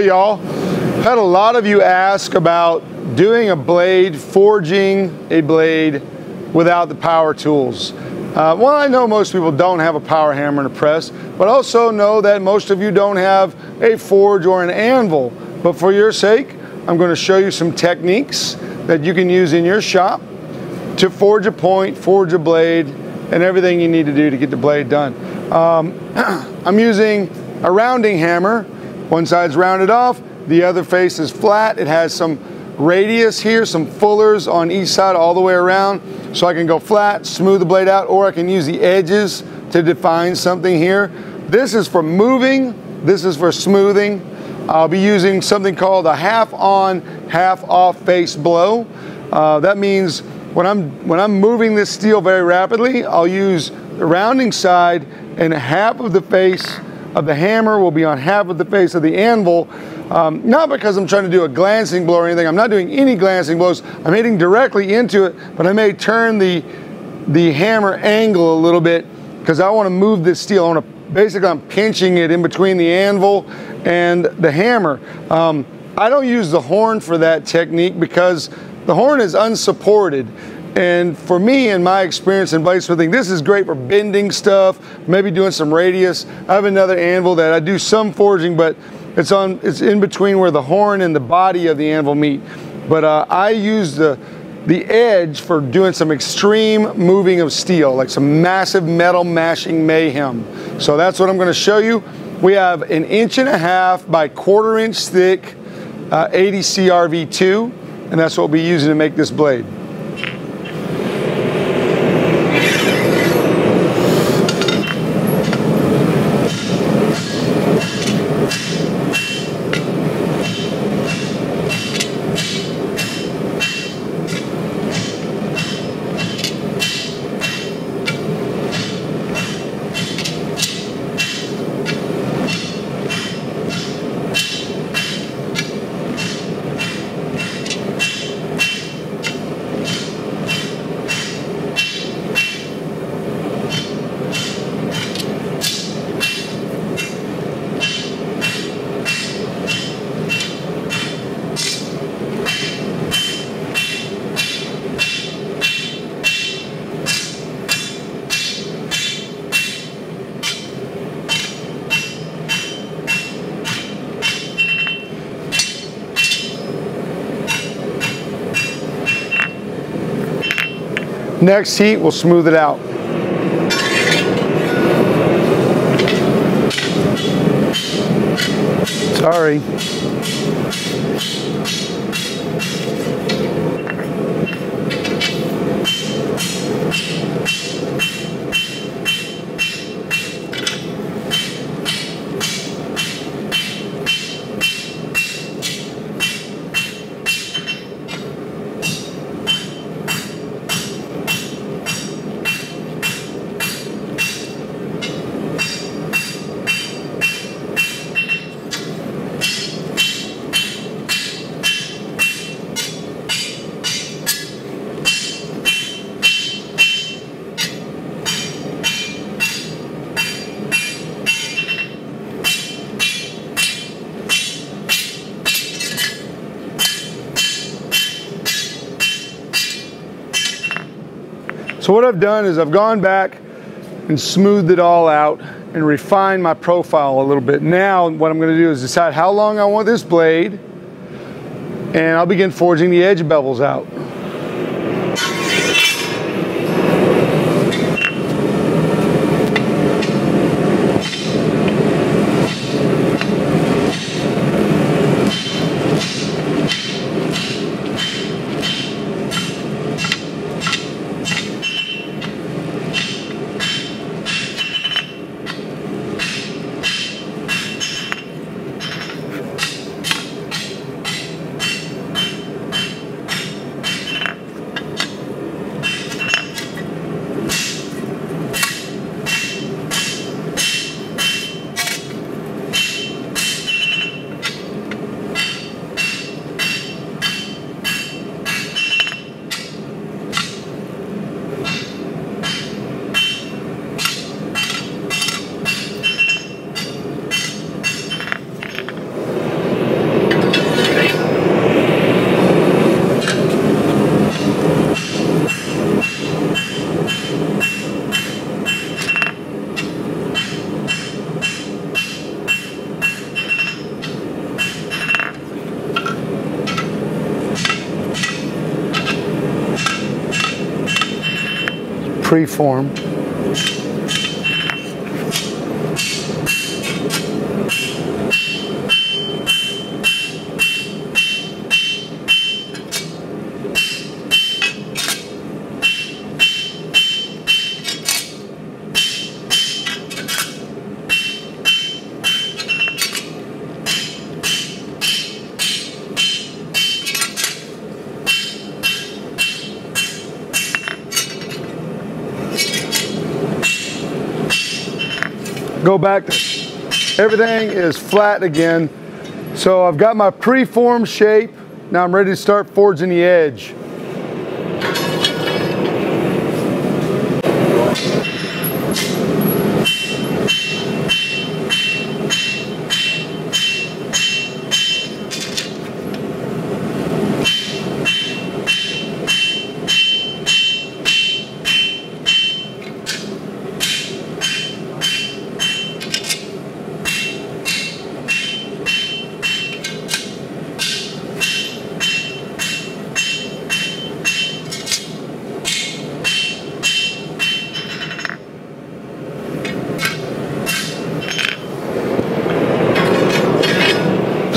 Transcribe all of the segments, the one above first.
Hey y'all, had a lot of you ask about doing a blade, forging a blade without the power tools. Uh, well, I know most people don't have a power hammer and a press, but also know that most of you don't have a forge or an anvil. But for your sake, I'm going to show you some techniques that you can use in your shop to forge a point, forge a blade, and everything you need to do to get the blade done. Um, I'm using a rounding hammer. One side's rounded off, the other face is flat. It has some radius here, some fullers on each side all the way around. So I can go flat, smooth the blade out, or I can use the edges to define something here. This is for moving, this is for smoothing. I'll be using something called a half on, half off face blow. Uh, that means when I'm, when I'm moving this steel very rapidly, I'll use the rounding side and half of the face of the hammer will be on half of the face of the anvil. Um, not because I'm trying to do a glancing blow or anything. I'm not doing any glancing blows. I'm hitting directly into it, but I may turn the, the hammer angle a little bit because I want to move this steel. I want to, basically I'm pinching it in between the anvil and the hammer. Um, I don't use the horn for that technique because the horn is unsupported and for me, in my experience in bladesmithing, this is great for bending stuff, maybe doing some radius. I have another anvil that I do some forging, but it's on it's in between where the horn and the body of the anvil meet. But uh, I use the the edge for doing some extreme moving of steel, like some massive metal mashing mayhem. So that's what I'm going to show you. We have an inch and a half by quarter inch thick uh, 80 CRV2, and that's what we'll be using to make this blade. Next heat, we'll smooth it out. Sorry. So what I've done is I've gone back and smoothed it all out and refined my profile a little bit. Now what I'm gonna do is decide how long I want this blade and I'll begin forging the edge bevels out. Preform. Go back everything is flat again. So I've got my preformed shape. Now I'm ready to start forging the edge.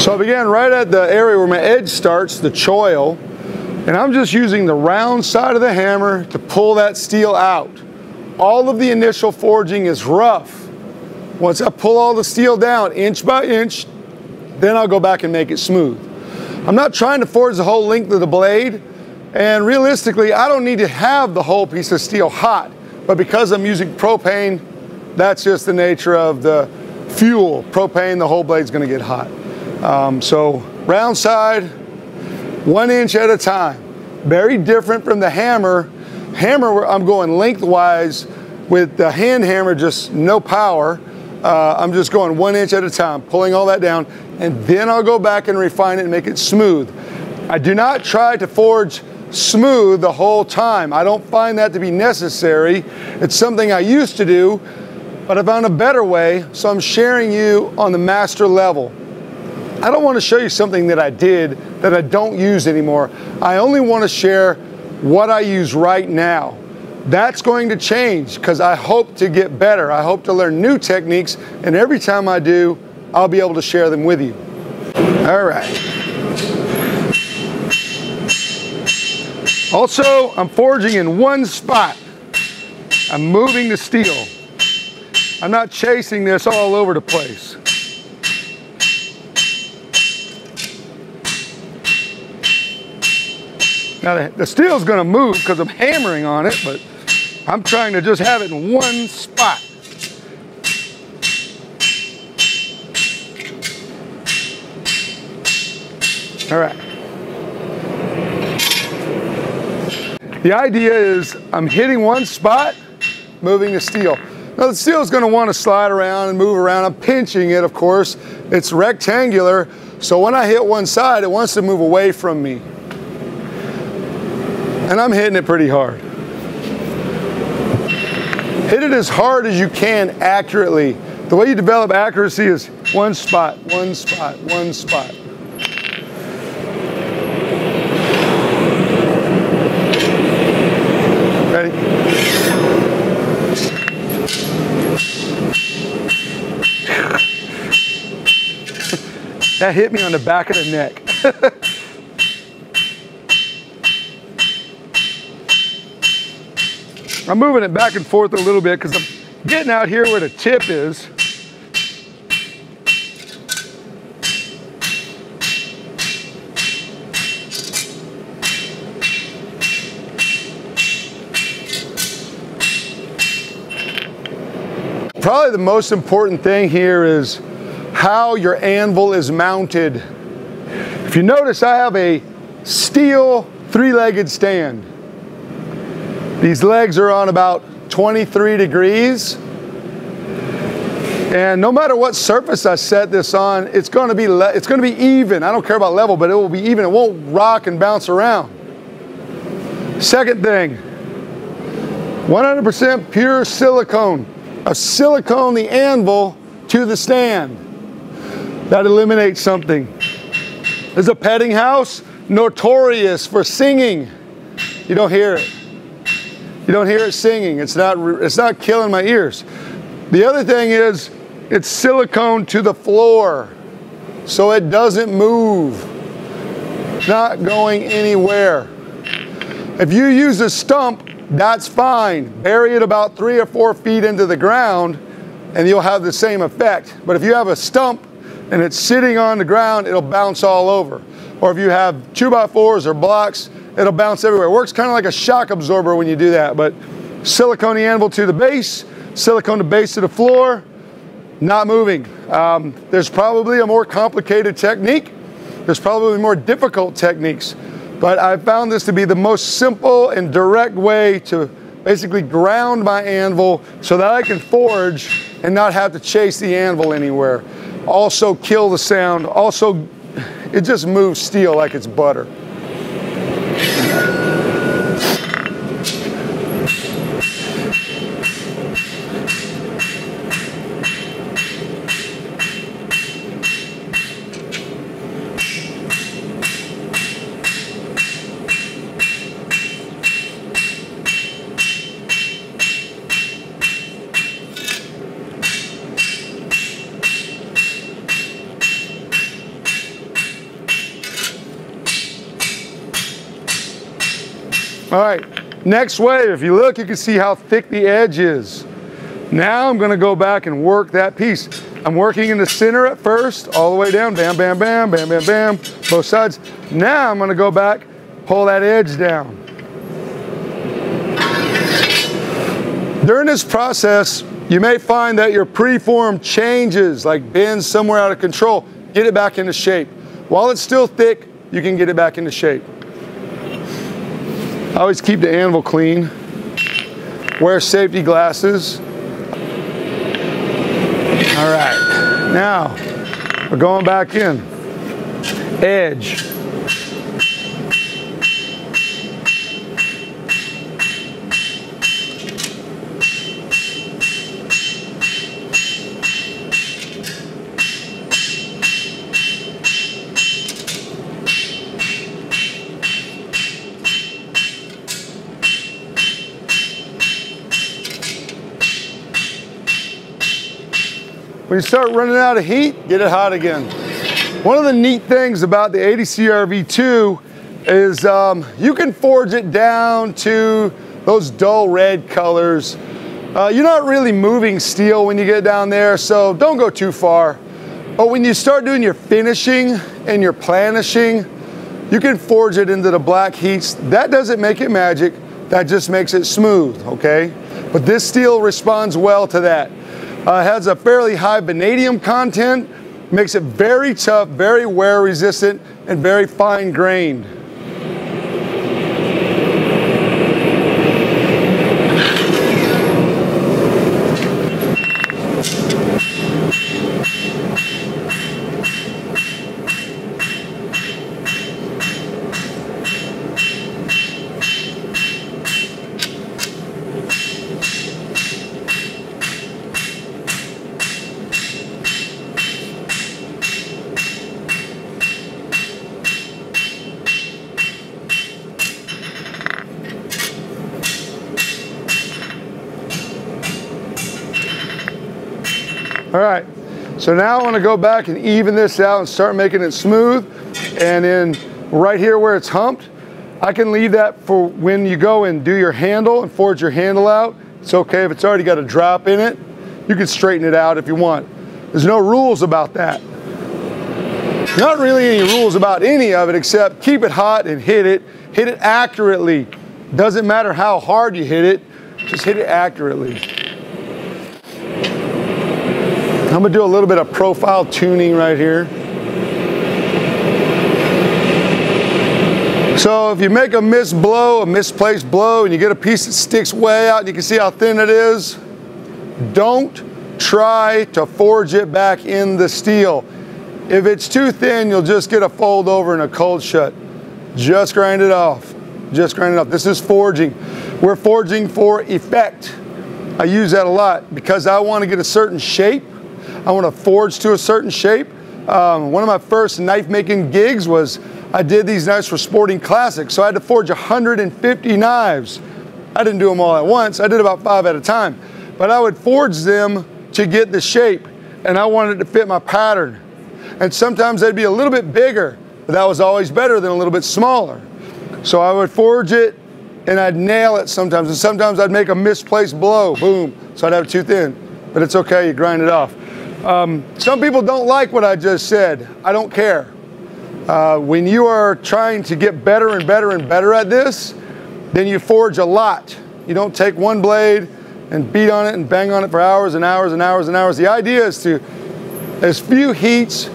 So I began right at the area where my edge starts, the choil, and I'm just using the round side of the hammer to pull that steel out. All of the initial forging is rough. Once I pull all the steel down inch by inch, then I'll go back and make it smooth. I'm not trying to forge the whole length of the blade, and realistically, I don't need to have the whole piece of steel hot, but because I'm using propane, that's just the nature of the fuel. Propane, the whole blade's gonna get hot. Um, so round side, one inch at a time. Very different from the hammer. Hammer, I'm going lengthwise with the hand hammer, just no power. Uh, I'm just going one inch at a time, pulling all that down, and then I'll go back and refine it and make it smooth. I do not try to forge smooth the whole time. I don't find that to be necessary. It's something I used to do, but I found a better way, so I'm sharing you on the master level. I don't want to show you something that I did that I don't use anymore. I only want to share what I use right now. That's going to change because I hope to get better. I hope to learn new techniques, and every time I do, I'll be able to share them with you. All right. Also, I'm forging in one spot. I'm moving the steel. I'm not chasing this all over the place. Now the, the steel's gonna move because I'm hammering on it, but I'm trying to just have it in one spot. All right. The idea is I'm hitting one spot, moving the steel. Now the steel is going to want to slide around and move around. I'm pinching it, of course. It's rectangular, so when I hit one side, it wants to move away from me and I'm hitting it pretty hard. Hit it as hard as you can accurately. The way you develop accuracy is one spot, one spot, one spot. Ready? that hit me on the back of the neck. I'm moving it back and forth a little bit because I'm getting out here where the tip is. Probably the most important thing here is how your anvil is mounted. If you notice, I have a steel three-legged stand. These legs are on about 23 degrees. And no matter what surface I set this on, it's going to be it's going to be even. I don't care about level, but it will be even. It won't rock and bounce around. Second thing, 100% pure silicone. A silicone the anvil to the stand. That eliminates something. There's a Peddinghaus notorious for singing. You don't hear it. You don't hear it singing. It's not, it's not killing my ears. The other thing is it's silicone to the floor, so it doesn't move. It's not going anywhere. If you use a stump, that's fine. Bury it about three or four feet into the ground and you'll have the same effect. But if you have a stump and it's sitting on the ground, it'll bounce all over. Or if you have two by fours or blocks, it'll bounce everywhere. It works kind of like a shock absorber when you do that. But silicone anvil to the base, silicone to base to the floor, not moving. Um, there's probably a more complicated technique. There's probably more difficult techniques. But I found this to be the most simple and direct way to basically ground my anvil so that I can forge and not have to chase the anvil anywhere. Also kill the sound. Also, it just moves steel like it's butter. All right, next wave, if you look, you can see how thick the edge is. Now I'm gonna go back and work that piece. I'm working in the center at first, all the way down, bam, bam, bam, bam, bam, bam, both sides. Now I'm gonna go back, pull that edge down. During this process, you may find that your preform changes, like bends somewhere out of control. Get it back into shape. While it's still thick, you can get it back into shape. I always keep the anvil clean. Wear safety glasses. All right, now we're going back in. Edge. When you start running out of heat, get it hot again. One of the neat things about the 80 CRV2 is um, you can forge it down to those dull red colors. Uh, you're not really moving steel when you get down there, so don't go too far. But when you start doing your finishing and your planishing, you can forge it into the black heats. That doesn't make it magic, that just makes it smooth, okay? But this steel responds well to that. Uh, has a fairly high vanadium content, makes it very tough, very wear resistant, and very fine grained. So now I wanna go back and even this out and start making it smooth. And then right here where it's humped, I can leave that for when you go and do your handle and forge your handle out. It's okay if it's already got a drop in it. You can straighten it out if you want. There's no rules about that. Not really any rules about any of it except keep it hot and hit it. Hit it accurately. Doesn't matter how hard you hit it, just hit it accurately. I'm gonna do a little bit of profile tuning right here. So if you make a missed blow, a misplaced blow, and you get a piece that sticks way out, and you can see how thin it is, don't try to forge it back in the steel. If it's too thin, you'll just get a fold over and a cold shut. Just grind it off. Just grind it off. This is forging. We're forging for effect. I use that a lot because I want to get a certain shape I want to forge to a certain shape. Um, one of my first knife making gigs was I did these knives for Sporting Classics, so I had to forge 150 knives. I didn't do them all at once. I did about five at a time. But I would forge them to get the shape and I wanted to fit my pattern. And sometimes they'd be a little bit bigger, but that was always better than a little bit smaller. So I would forge it and I'd nail it sometimes. And sometimes I'd make a misplaced blow, boom. So I'd have it too thin, but it's okay, you grind it off. Um, some people don't like what I just said. I don't care. Uh, when you are trying to get better and better and better at this, then you forge a lot. You don't take one blade and beat on it and bang on it for hours and hours and hours and hours. The idea is to, as few heats,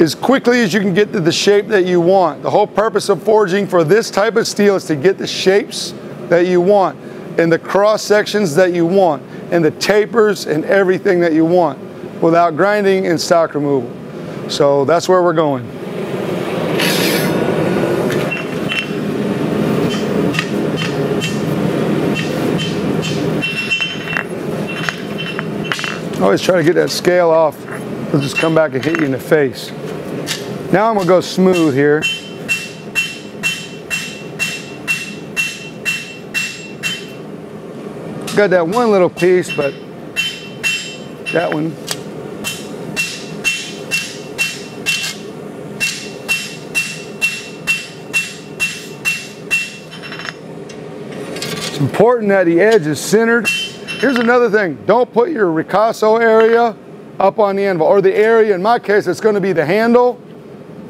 as quickly as you can get to the shape that you want. The whole purpose of forging for this type of steel is to get the shapes that you want and the cross sections that you want and the tapers and everything that you want without grinding and stock removal. So that's where we're going. Always try to get that scale off. It'll just come back and hit you in the face. Now I'm gonna go smooth here. Got that one little piece, but that one. Important that the edge is centered Here's another thing. Don't put your ricasso area up on the anvil, or the area, in my case, it's gonna be the handle.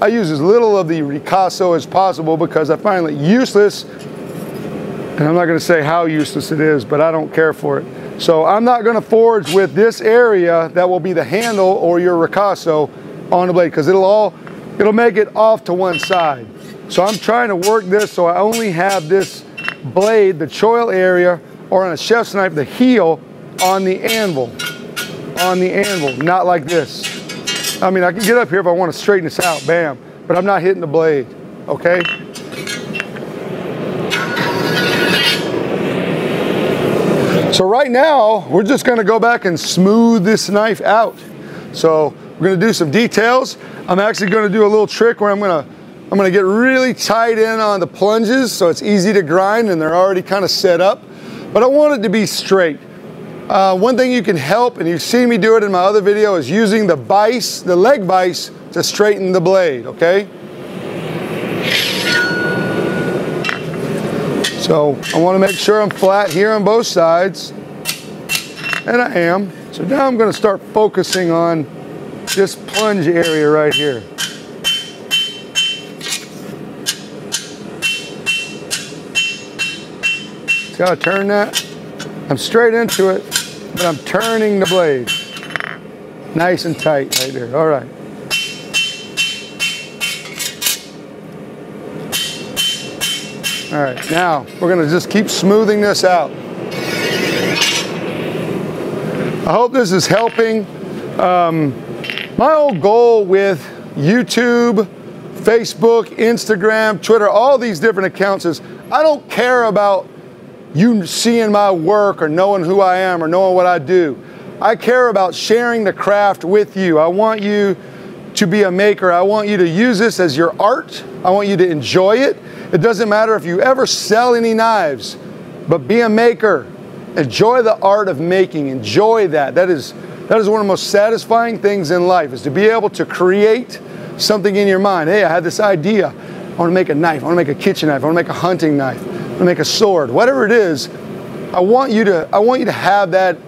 I use as little of the ricasso as possible because I find it useless, and I'm not gonna say how useless it is, but I don't care for it. So I'm not gonna forge with this area that will be the handle or your ricasso on the blade because it'll all, it'll make it off to one side. So I'm trying to work this so I only have this blade, the choil area, or on a chef's knife, the heel on the anvil. On the anvil, not like this. I mean, I can get up here if I want to straighten this out, bam, but I'm not hitting the blade, okay? So right now, we're just gonna go back and smooth this knife out. So we're gonna do some details. I'm actually gonna do a little trick where I'm gonna I'm gonna get really tight in on the plunges so it's easy to grind and they're already kind of set up but I want it to be straight. Uh, one thing you can help, and you've seen me do it in my other video, is using the vise, the leg vise, to straighten the blade, okay? So I want to make sure I'm flat here on both sides, and I am. So now I'm to start focusing on this plunge area right here. See how I turn that? I'm straight into it, but I'm turning the blade. Nice and tight right there. All right. All right, now we're gonna just keep smoothing this out. I hope this is helping. Um, my old goal with YouTube, Facebook, Instagram, Twitter, all these different accounts is I don't care about you seeing my work or knowing who I am or knowing what I do. I care about sharing the craft with you. I want you to be a maker. I want you to use this as your art. I want you to enjoy it. It doesn't matter if you ever sell any knives, but be a maker. Enjoy the art of making. Enjoy that. That is that is one of the most satisfying things in life is to be able to create something in your mind. Hey, I had this idea. I want to make a knife. I want to make a kitchen knife. I want to make a hunting knife make a sword, whatever it is, I want you to I want you to have that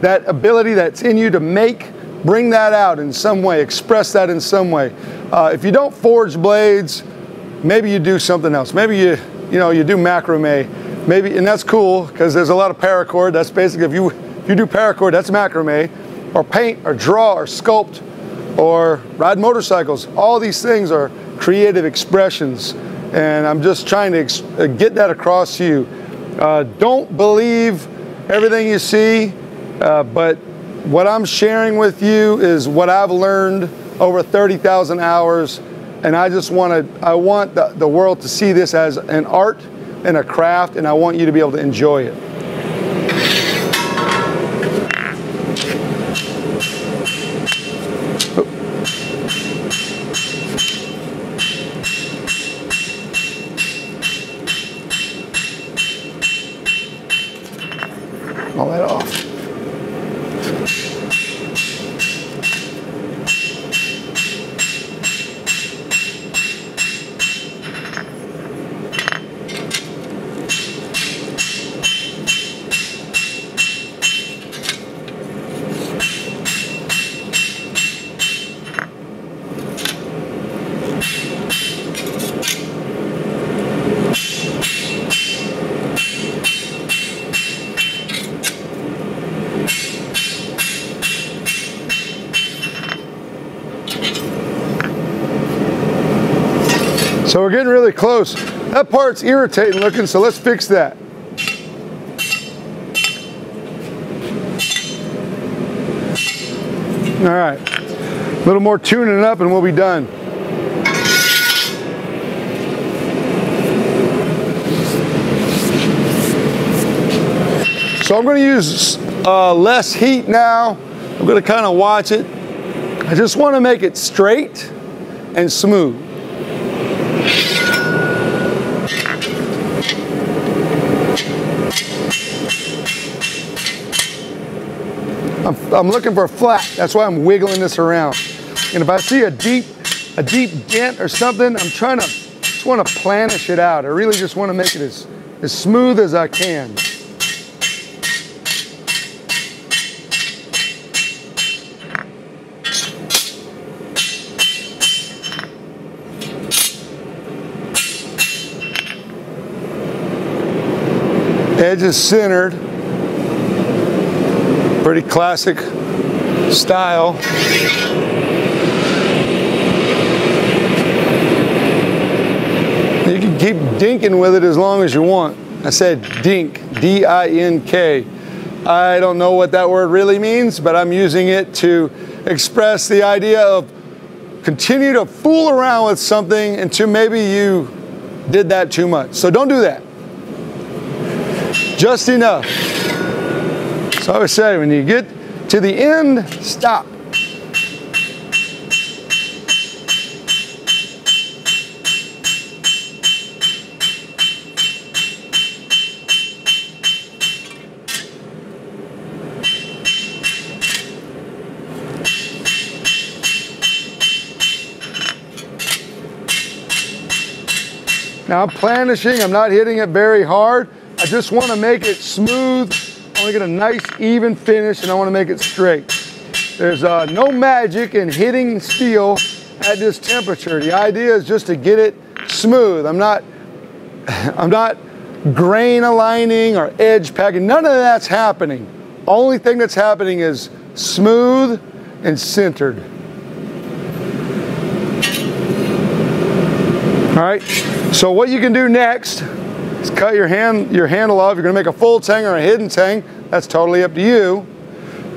that ability that's in you to make bring that out in some way, express that in some way. Uh, if you don't forge blades, maybe you do something else. Maybe you you know you do macrame, maybe and that's cool because there's a lot of paracord. That's basically if you if you do paracord, that's macrame, or paint, or draw, or sculpt, or ride motorcycles. All these things are creative expressions and I'm just trying to uh, get that across to you. Uh, don't believe everything you see, uh, but what I'm sharing with you is what I've learned over 30,000 hours, and I just want to, I want the, the world to see this as an art and a craft, and I want you to be able to enjoy it. So we're getting really close. That part's irritating looking, so let's fix that. All right, a little more tuning up and we'll be done. So I'm going to use uh, less heat now. I'm going to kind of watch it. I just want to make it straight and smooth. I'm, I'm looking for a flat. That's why I'm wiggling this around. And if I see a deep, a deep dent or something, I'm trying to, just want to planish it out. I really just want to make it as, as smooth as I can. Edge is centered. Pretty classic style. You can keep dinking with it as long as you want. I said dink, D-I-N-K. I don't know what that word really means, but I'm using it to express the idea of continue to fool around with something until maybe you did that too much. So don't do that just enough. So I would say when you get to the end, stop. Now I'm planishing, I'm not hitting it very hard. I just want to make it smooth. I want to get a nice even finish and I want to make it straight. There's uh, no magic in hitting steel at this temperature. The idea is just to get it smooth. I'm not, I'm not grain aligning or edge packing. None of that's happening. Only thing that's happening is smooth and centered. All right, so what you can do next cut your hand your handle off. You're gonna make a full tang or a hidden tang. That's totally up to you.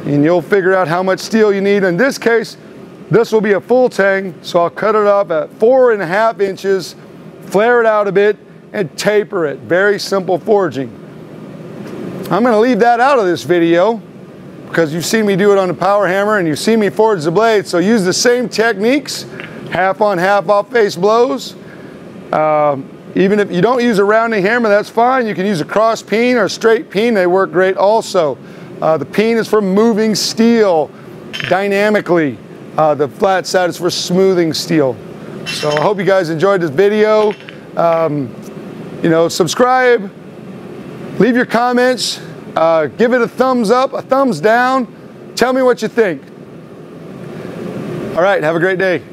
And you'll figure out how much steel you need. In this case, this will be a full tang, so I'll cut it up at four and a half inches, flare it out a bit, and taper it. Very simple forging. I'm gonna leave that out of this video because you've seen me do it on the power hammer and you've seen me forge the blade. So use the same techniques, half on, half off face blows. Um, even if you don't use a rounding hammer, that's fine. You can use a cross peen or a straight peen. They work great also. Uh, the peen is for moving steel dynamically. Uh, the flat side is for smoothing steel. So I hope you guys enjoyed this video. Um, you know, subscribe, leave your comments, uh, give it a thumbs up, a thumbs down. Tell me what you think. All right, have a great day.